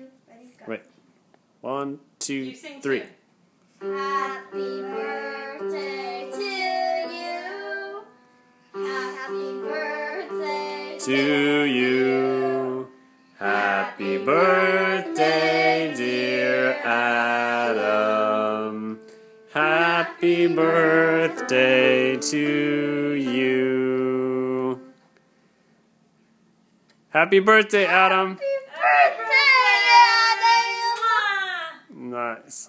two, ready, go. Wait. One, two, You sing three. too. Happy birthday to you. Happy birthday To you. Happy birthday, dear Adam. Happy birthday to you. Happy birthday, Adam. Happy birthday, Adam. Nice.